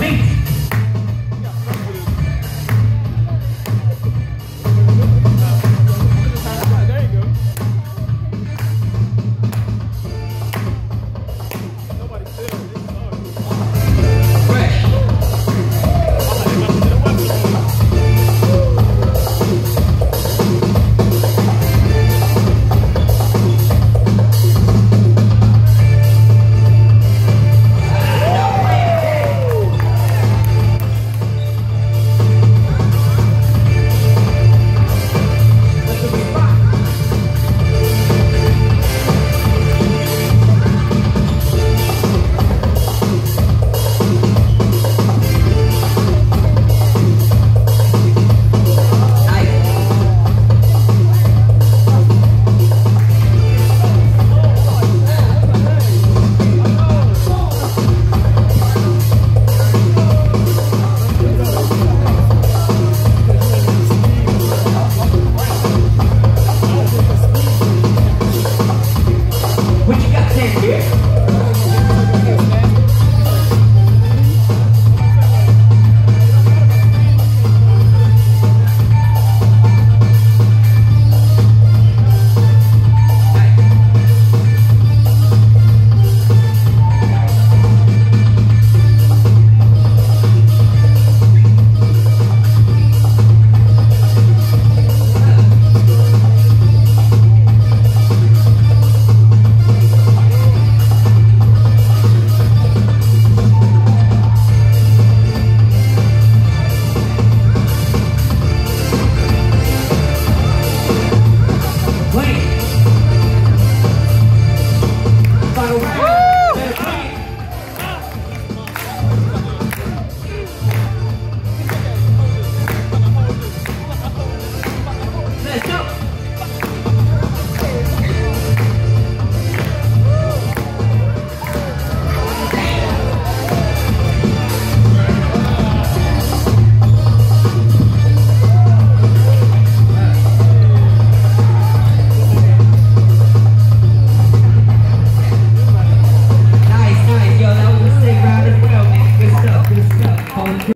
Amazing. Gracias.